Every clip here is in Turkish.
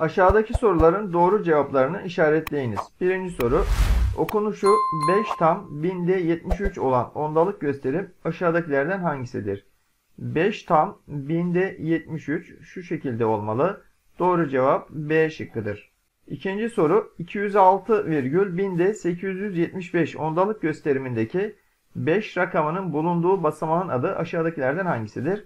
Aşağıdaki soruların doğru cevaplarını işaretleyiniz. Birinci soru. Okunuşu 5 tam binde 73 olan ondalık gösterim aşağıdakilerden hangisidir? 5 tam binde 73 şu şekilde olmalı. Doğru cevap B şıkkıdır. İkinci soru 206 virgül binde 875 ondalık gösterimindeki 5 rakamının bulunduğu basamağın adı aşağıdakilerden hangisidir?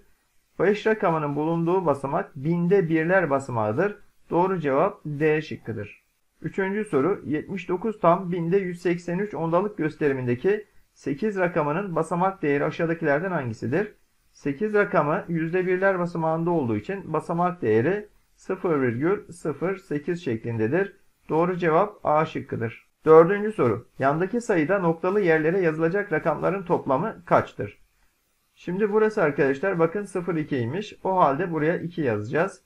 5 rakamının bulunduğu basamak binde birler basamağıdır. Doğru cevap D şıkkıdır. Üçüncü soru 79 tam binde 183 ondalık gösterimindeki 8 rakamının basamak değeri aşağıdakilerden hangisidir? 8 rakamı yüzde birler basamağında olduğu için basamak değeri 0,08 şeklindedir. Doğru cevap A şıkkıdır. Dördüncü soru. Yandaki sayıda noktalı yerlere yazılacak rakamların toplamı kaçtır? Şimdi burası arkadaşlar bakın 0,2'ymiş. O halde buraya 2 yazacağız.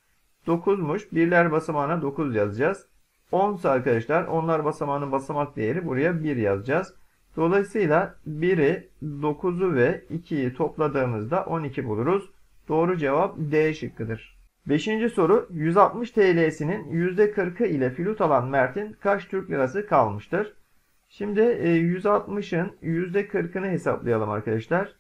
9'muş. Birler basamağına 9 yazacağız. 10 ise arkadaşlar onlar basamağının basamak değeri buraya 1 yazacağız. Dolayısıyla 1'i, 9'u ve 2'yi topladığımızda 12 buluruz. Doğru cevap D şıkkıdır. Beşinci soru 160 TL'sinin %40'ı ile flüt alan Mert'in kaç Türk lirası kalmıştır? Şimdi 160'ın %40'ını hesaplayalım arkadaşlar.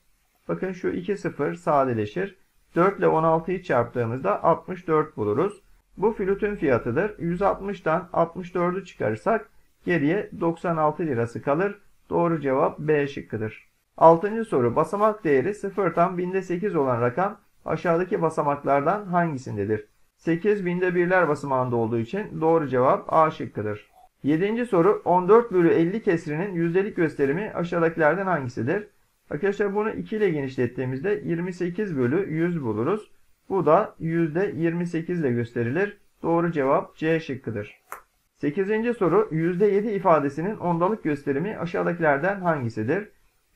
Bakın şu 2 sıfır sadeleşir. 4 ile 16'yı çarptığımızda 64 buluruz. Bu flütün fiyatıdır. 160'tan 64'ü çıkarırsak geriye 96 lirası kalır. Doğru cevap B şıkkıdır. 6. soru basamak değeri 0'tan binde 8 olan rakam aşağıdaki basamaklardan hangisindedir? 8 binde birler basamağında olduğu için doğru cevap A şıkkıdır. 7. soru 14 bölü 50 kesrinin yüzdelik gösterimi aşağıdakilerden hangisidir? Arkadaşlar bunu 2 ile genişlettiğimizde 28 bölü 100 buluruz. Bu da %28 ile gösterilir. Doğru cevap C şıkkıdır. 8. soru %7 ifadesinin ondalık gösterimi aşağıdakilerden hangisidir?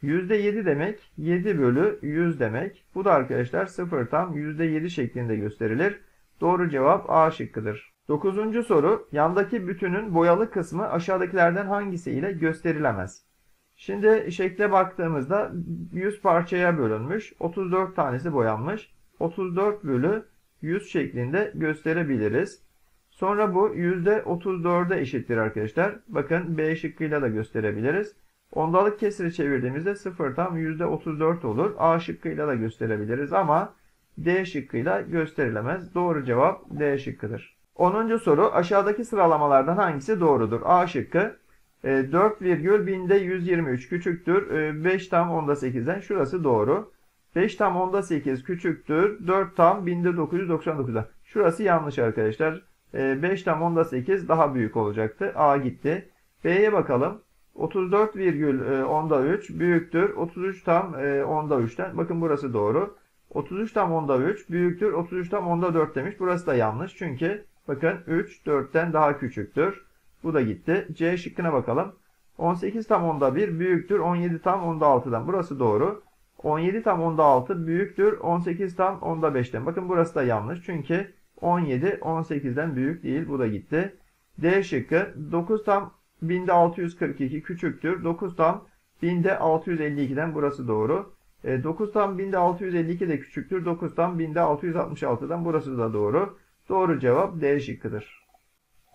%7 demek 7 bölü 100 demek. Bu da arkadaşlar 0 tam %7 şeklinde gösterilir. Doğru cevap A şıkkıdır. 9. soru yandaki bütünün boyalı kısmı aşağıdakilerden hangisi ile gösterilemez? Şimdi şekle baktığımızda 100 parçaya bölünmüş. 34 tanesi boyanmış. 34 bölü 100 şeklinde gösterebiliriz. Sonra bu %34'e eşittir arkadaşlar. Bakın B şıkkıyla da gösterebiliriz. Ondalık kesiri çevirdiğimizde 0 tam %34 olur. A şıkkıyla da gösterebiliriz ama D şıkkıyla gösterilemez. Doğru cevap D şıkkıdır. 10. soru aşağıdaki sıralamalardan hangisi doğrudur? A şıkkı 4 e, virgül binde 123 küçüktür 5 e, tam onda 8'den şurası doğru. 5 tam onda 8 küçüktür 4 tam binde 999'dan. Şurası yanlış arkadaşlar. 5 e, tam onda 8 daha büyük olacaktı. A gitti. B'ye bakalım. 34 virgül onda 3 büyüktür 33 tam onda 3'ten. Bakın burası doğru. 33 tam onda 3 büyüktür 33 tam onda 4 demiş. Burası da yanlış. Çünkü bakın 3 4'ten daha küçüktür. Bu da gitti. C şıkkına bakalım. 18 tam onda 1 büyüktür 17 tam onda 6'dan. Burası doğru. 17 tam onda 6 büyüktür 18 tam onda 5'ten. Bakın burası da yanlış. Çünkü 17 18'den büyük değil. Bu da gitti. D şıkkı 9 tam binde 642 küçüktür. 9 tam binde 652'den burası doğru. 9 e, tam binde 652 de küçüktür. 9 tam binde 666'dan burası da doğru. Doğru cevap D şıkkıdır.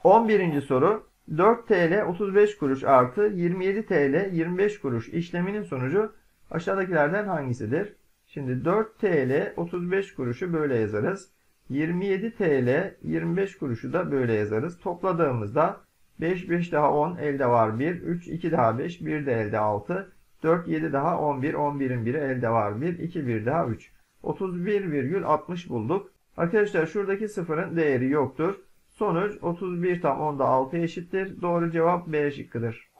11. soru 4 TL 35 kuruş artı 27 TL 25 kuruş işleminin sonucu aşağıdakilerden hangisidir? Şimdi 4 TL 35 kuruşu böyle yazarız. 27 TL 25 kuruşu da böyle yazarız. Topladığımızda 5 5 daha 10 elde var 1. 3 2 daha 5 1 de elde 6. 4 7 daha 11 11'in biri elde var 1. 2 1 daha 3. 31,60 bulduk. Arkadaşlar şuradaki sıfırın değeri yoktur. Sonuç 31 tam onda 6 eşittir. Doğru cevap B şıkkıdır.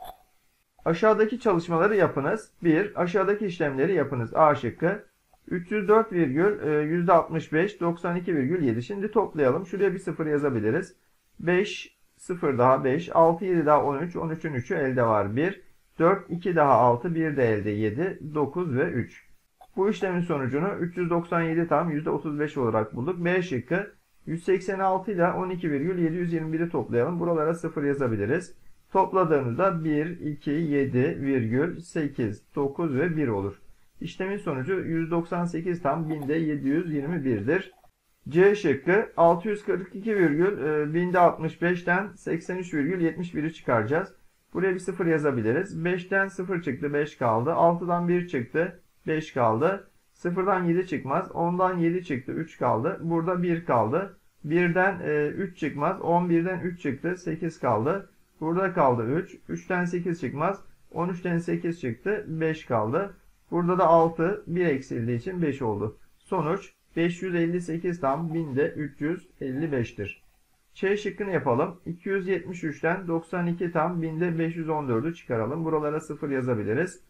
Aşağıdaki çalışmaları yapınız. 1. Aşağıdaki işlemleri yapınız. A şıkkı. 304 virgül %65 92,7. Şimdi toplayalım. Şuraya bir sıfır yazabiliriz. 5 0 daha 5 6 7 daha 13 13'ün 3'ü elde var 1 4 2 daha 6 1 de elde 7 9 ve 3. Bu işlemin sonucunu 397 tam %35 olarak bulduk. B şıkkı 186 ile 12,721'i toplayalım. Buralara 0 yazabiliriz. Topladığımızda 1, 2, 7, virgül, 8, 9 ve 1 olur. İşlemin sonucu 198 tam binde 721'dir. C şıkkı 642 virgül e, binde 65'ten 83,71'i çıkaracağız. Buraya bir 0 yazabiliriz. 5'ten 0 çıktı 5 kaldı. 6'dan 1 çıktı 5 kaldı. 0'dan 7 çıkmaz. 10'dan 7 çıktı 3 kaldı. Burada 1 kaldı. 1'den e, 3 çıkmaz. 11'den 3 çıktı 8 kaldı. Burada kaldı 3. 3'ten 8 çıkmaz. 13'ten 8 çıktı 5 kaldı. Burada da 6 1 eksildiği için 5 oldu. Sonuç 558 tam binde 355'tir. Ç şıkkını yapalım. 273'ten 92 tam binde 514'ü çıkaralım. Buralara 0 yazabiliriz.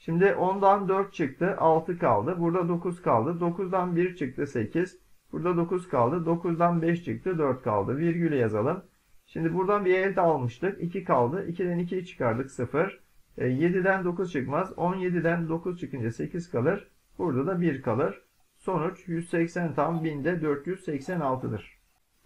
Şimdi 10'dan 4 çıktı 6 kaldı. Burada 9 kaldı. 9'dan 1 çıktı 8. Burada 9 kaldı. 9'dan 5 çıktı 4 kaldı. Virgülü yazalım. Şimdi buradan bir elde almıştık. 2 kaldı. 2'den 2'yi çıkardık 0. 7'den 9 çıkmaz. 17'den 9 çıkınca 8 kalır. Burada da 1 kalır. Sonuç 180 tam binde 486'dır.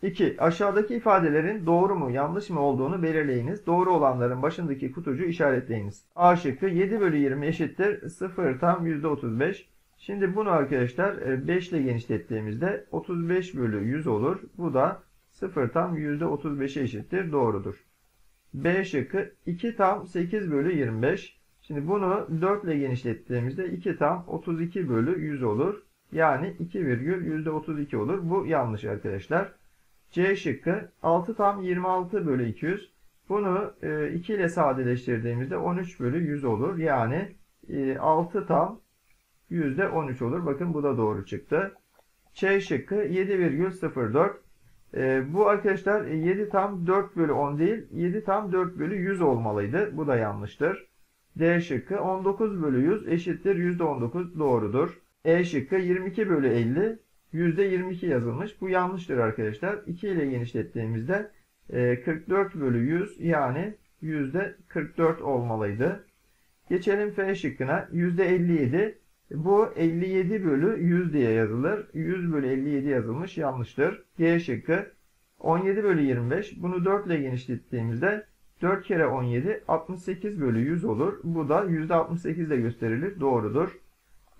2. Aşağıdaki ifadelerin doğru mu yanlış mı olduğunu belirleyiniz. Doğru olanların başındaki kutucu işaretleyiniz. A şıkkı 7 bölü 20 eşittir 0 tam %35. Şimdi bunu arkadaşlar 5 ile genişlettiğimizde 35 bölü 100 olur. Bu da 0 tam %35'e eşittir. Doğrudur. B şıkkı 2 tam 8 bölü 25. Şimdi bunu 4 ile genişlettiğimizde 2 tam 32 bölü 100 olur. Yani 2 virgül %32 olur. Bu yanlış arkadaşlar. C şıkkı 6 tam 26 bölü 200. Bunu 2 ile sadeleştirdiğimizde 13 bölü 100 olur. Yani 6 tam %13 olur. Bakın bu da doğru çıktı. Ç şıkkı 7,04. Bu arkadaşlar 7 tam 4 bölü 10 değil 7 tam 4 bölü 100 olmalıydı. Bu da yanlıştır. D şıkkı 19 bölü 100 eşittir %19 doğrudur. E şıkkı 22 bölü 50 %22 yazılmış. Bu yanlıştır arkadaşlar. 2 ile genişlettiğimizde 44 bölü 100 yani %44 olmalıydı. Geçelim F şıkkına. %57 bu 57 bölü 100 diye yazılır. 100 bölü 57 yazılmış yanlıştır. G şıkkı 17 bölü 25 bunu 4 ile genişlettiğimizde 4 kere 17 68 bölü 100 olur. Bu da %68 ile gösterilir. Doğrudur.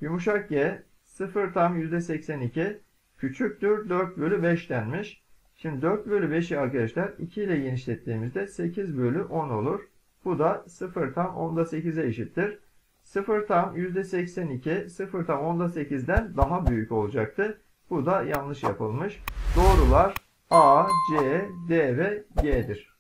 Yumuşak G 0 tam %82 küçüktür 4 bölü 5 denmiş. Şimdi 4 bölü 5'i arkadaşlar 2 ile genişlettiğimizde 8 bölü 10 olur. Bu da 0 tam 10'da 8'e eşittir. 0 tam %82 0 tam 10'da 8'den daha büyük olacaktı. Bu da yanlış yapılmış. Doğrular A, C, D ve G'dir.